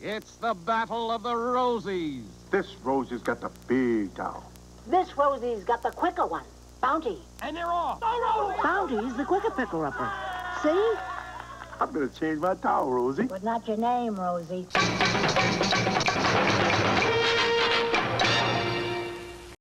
It's the battle of the Rosies. This Rosie's got the big towel. This Rosie's got the quicker one. Bounty. And they're off. Bounty's the quicker picker-upper. See? I'm gonna change my towel, Rosie. But not your name, Rosie.